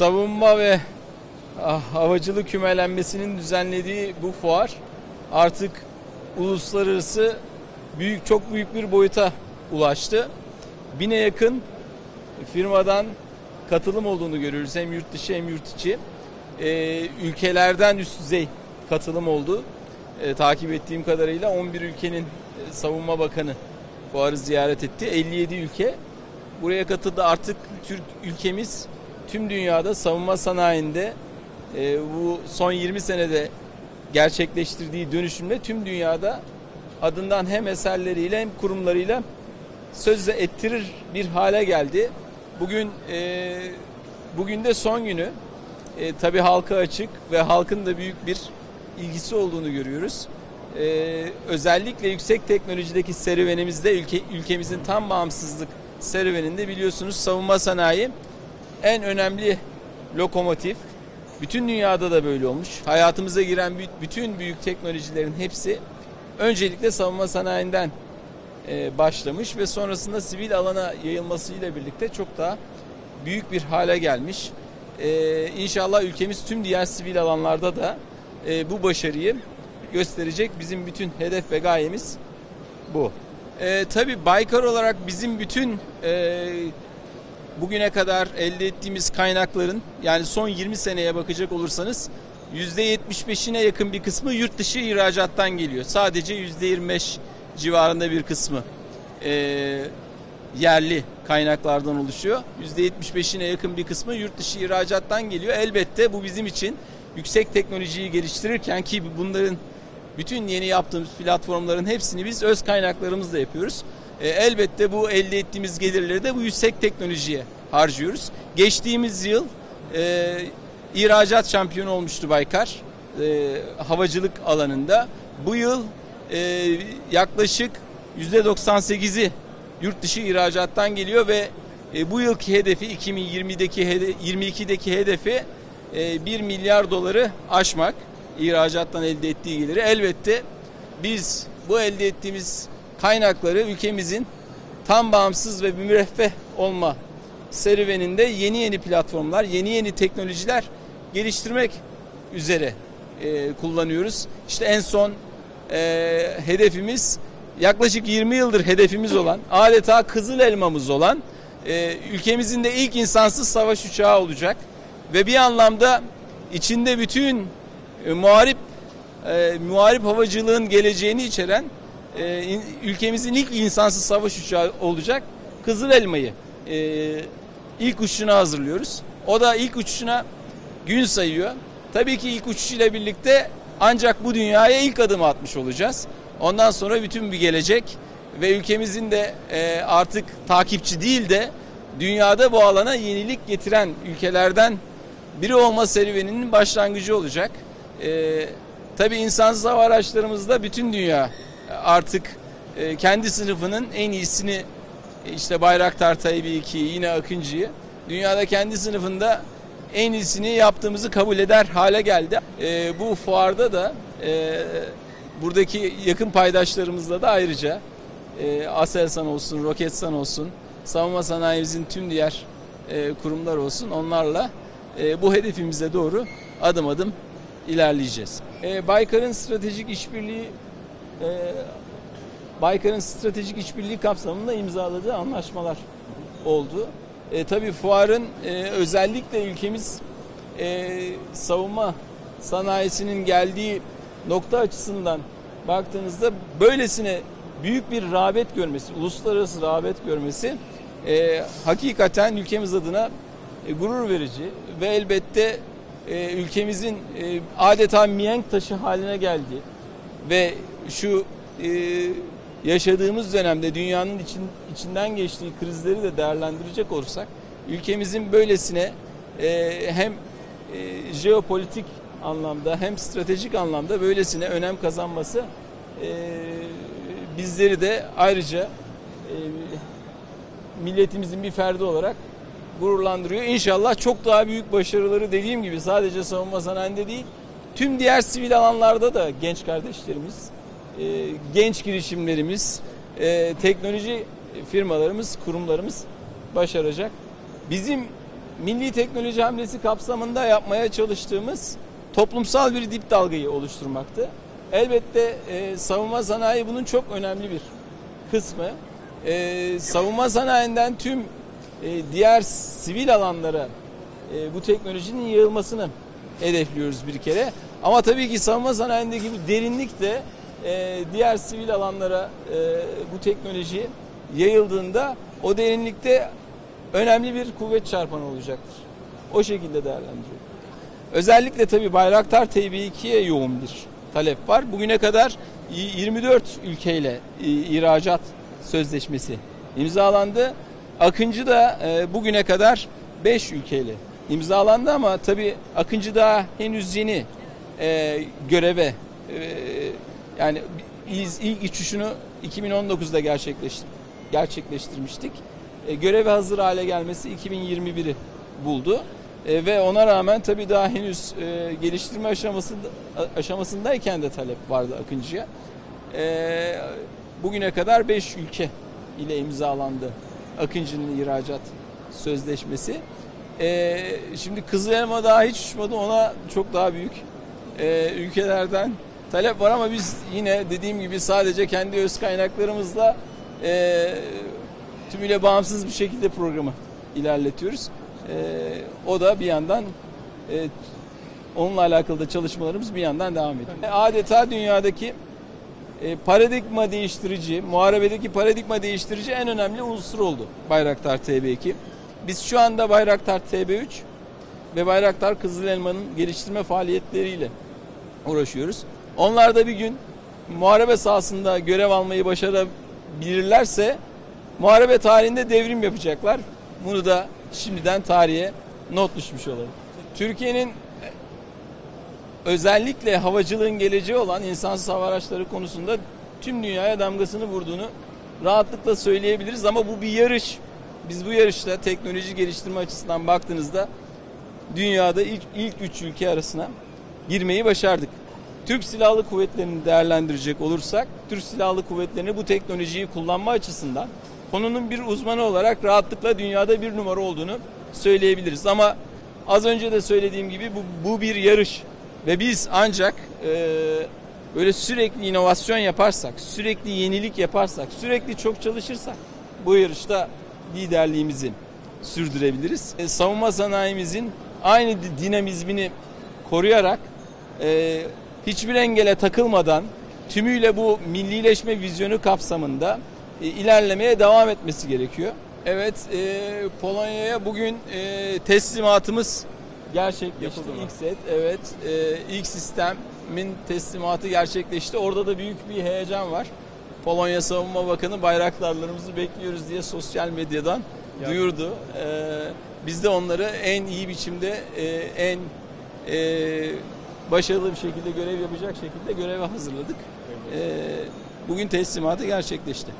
Savunma ve ah, havacılık kümelenmesinin düzenlediği bu fuar artık uluslararası büyük çok büyük bir boyuta ulaştı. Bine yakın firmadan katılım olduğunu görüyoruz. Hem yurt dışı hem yurt içi. Ee, ülkelerden üst düzey katılım oldu. Ee, takip ettiğim kadarıyla 11 ülkenin e, savunma bakanı fuarı ziyaret etti. 57 ülke buraya katıldı. Artık Türk ülkemiz tüm dünyada savunma sanayinde e, bu son 20 senede gerçekleştirdiği dönüşümle tüm dünyada adından hem eserleriyle hem kurumlarıyla sözle ettirir bir hale geldi. Bugün e, bugün de son günü. E, tabii halka açık ve halkın da büyük bir ilgisi olduğunu görüyoruz. E, özellikle yüksek teknolojideki serüvenimizde ülke, ülkemizin tam bağımsızlık serüveninde biliyorsunuz savunma sanayi en önemli lokomotif. Bütün dünyada da böyle olmuş. Hayatımıza giren bütün büyük teknolojilerin hepsi öncelikle savunma sanayinden e, başlamış ve sonrasında sivil alana yayılmasıyla birlikte çok daha büyük bir hale gelmiş. E, inşallah ülkemiz tüm diğer sivil alanlarda da e, bu başarıyı gösterecek. Bizim bütün hedef ve gayemiz bu. Tabii Baykar olarak bizim bütün bugüne kadar elde ettiğimiz kaynakların yani son 20 seneye bakacak olursanız %75'ine yakın bir kısmı yurt dışı ihracattan geliyor. Sadece %25 civarında bir kısmı e, yerli kaynaklardan oluşuyor. %75'ine yakın bir kısmı yurt dışı ihracattan geliyor. Elbette bu bizim için yüksek teknolojiyi geliştirirken ki bunların bütün yeni yaptığımız platformların hepsini biz öz kaynaklarımızla yapıyoruz. E, elbette bu elde ettiğimiz gelirleri de bu yüksek teknolojiye harcıyoruz. Geçtiğimiz yıl e, ihracat şampiyonu olmuştu Baykar e, havacılık alanında. Bu yıl e, yaklaşık %98'i yurt dışı ihracattan geliyor ve e, bu yılki hedefi 2020'deki hede, 22'deki hedefi e, 1 milyar doları aşmak ihracattan elde ettiği geliri. Elbette biz bu elde ettiğimiz kaynakları ülkemizin tam bağımsız ve müreffeh olma serüveninde yeni yeni platformlar, yeni yeni teknolojiler geliştirmek üzere e, kullanıyoruz. İşte en son e, hedefimiz yaklaşık 20 yıldır hedefimiz olan, adeta kızıl elmamız olan e, ülkemizin de ilk insansız savaş uçağı olacak ve bir anlamda içinde bütün e, muharip e, muharip havacılığın geleceğini içeren e, ülkemizin ilk insansız savaş uçağı olacak Kızıl Elma'yı e, ilk uçuşuna hazırlıyoruz. O da ilk uçuşuna gün sayıyor. Tabii ki ilk uçuşuyla birlikte ancak bu dünyaya ilk adım atmış olacağız. Ondan sonra bütün bir gelecek ve ülkemizin de e, artık takipçi değil de dünyada bu alana yenilik getiren ülkelerden biri olma serüveninin başlangıcı olacak. E, tabii insansız hava araçlarımızda bütün dünya artık e, kendi sınıfının en iyisini e, işte Bayraktar Tayyip 2 yine Akıncı'yı dünyada kendi sınıfında en iyisini yaptığımızı kabul eder hale geldi. E, bu fuarda da e, buradaki yakın paydaşlarımızla da ayrıca e, Aselsan olsun, Roketsan olsun, savunma sanayimizin tüm diğer e, kurumlar olsun onlarla e, bu hedefimize doğru adım adım ilerleyeceğiz. E, Baykar'ın stratejik işbirliği e, Baykar'ın stratejik işbirliği kapsamında imzaladığı anlaşmalar oldu. E, tabii fuarın e, özellikle ülkemiz e, savunma sanayisinin geldiği nokta açısından baktığınızda böylesine büyük bir rağbet görmesi, uluslararası rağbet görmesi e, hakikaten ülkemiz adına e, gurur verici ve elbette e, ülkemizin e, adeta mihenk taşı haline geldi ve şu e, yaşadığımız dönemde dünyanın için, içinden geçtiği krizleri de değerlendirecek olursak ülkemizin böylesine e, hem e, jeopolitik anlamda hem stratejik anlamda böylesine önem kazanması e, bizleri de ayrıca e, milletimizin bir ferdi olarak gururlandırıyor. İnşallah çok daha büyük başarıları dediğim gibi sadece savunma sanayinde değil tüm diğer sivil alanlarda da genç kardeşlerimiz, e, genç girişimlerimiz, e, teknoloji firmalarımız, kurumlarımız başaracak. Bizim milli teknoloji hamlesi kapsamında yapmaya çalıştığımız toplumsal bir dip dalgayı oluşturmaktı. Elbette e, savunma sanayi bunun çok önemli bir kısmı. E, savunma sanayinden tüm e, diğer sivil alanlara e, bu teknolojinin yayılmasını hedefliyoruz bir kere. Ama tabii ki savunma sanayindeki gibi derinlik de e, diğer sivil alanlara e, bu teknoloji yayıldığında o derinlikte önemli bir kuvvet çarpanı olacaktır. O şekilde değerlendiriyor. Özellikle tabii Bayraktar TB2'ye yoğun bir talep var. Bugüne kadar 24 ülkeyle ihracat sözleşmesi imzalandı. Akıncı da e, bugüne kadar 5 ülkeyle imzalandı ama tabii Akıncı daha henüz yeni e, göreve e, yani biz ilk uçuşunu 2019'da gerçekleştir, gerçekleştirmiştik. E, göreve hazır hale gelmesi 2021'i buldu. E, ve ona rağmen tabii daha henüz e, geliştirme aşamasında aşamasındayken de talep vardı Akıncı'ya. E, bugüne kadar 5 ülke ile imzalandı Akıncı'nın ihracat sözleşmesi. E, şimdi Kızıl Elma daha hiç uçmadı ona çok daha büyük e, ülkelerden talep var ama biz yine dediğim gibi sadece kendi öz kaynaklarımızla e, tümüyle bağımsız bir şekilde programı ilerletiyoruz. E, o da bir yandan e, onunla alakalı da çalışmalarımız bir yandan devam ediyor. Adeta dünyadaki e, paradigma değiştirici, muharebedeki paradigma değiştirici en önemli unsur oldu Bayraktar TB2. Biz şu anda Bayraktar TB3 ve Bayraktar Kızıl Elma'nın geliştirme faaliyetleriyle uğraşıyoruz. Onlar da bir gün muharebe sahasında görev almayı başarabilirlerse muharebe tarihinde devrim yapacaklar. Bunu da şimdiden tarihe not düşmüş olalım. Türkiye'nin özellikle havacılığın geleceği olan insansız hava araçları konusunda tüm dünyaya damgasını vurduğunu rahatlıkla söyleyebiliriz ama bu bir yarış. Biz bu yarışta teknoloji geliştirme açısından baktığınızda dünyada ilk, ilk üç ülke arasına girmeyi başardık. Türk Silahlı Kuvvetleri'ni değerlendirecek olursak, Türk Silahlı Kuvvetleri'ni bu teknolojiyi kullanma açısından konunun bir uzmanı olarak rahatlıkla dünyada bir numara olduğunu söyleyebiliriz. Ama az önce de söylediğim gibi bu, bu bir yarış ve biz ancak e, böyle sürekli inovasyon yaparsak, sürekli yenilik yaparsak, sürekli çok çalışırsak bu yarışta liderliğimizi sürdürebiliriz. E, savunma sanayimizin aynı dinamizmini koruyarak e, hiçbir engele takılmadan tümüyle bu millileşme vizyonu kapsamında e, ilerlemeye devam etmesi gerekiyor. Evet, e, Polonya'ya bugün e, teslimatımız gerçekleşti. İlk set, evet, e, ilk sistemin teslimatı gerçekleşti. Orada da büyük bir heyecan var. Polonya Savunma Bakanı bayraktarlarımızı bekliyoruz diye sosyal medyadan ya. duyurdu. E, biz de onları en iyi biçimde, e, en e, başarılı bir şekilde görev yapacak şekilde göreve hazırladık. E, bugün teslimatı gerçekleşti.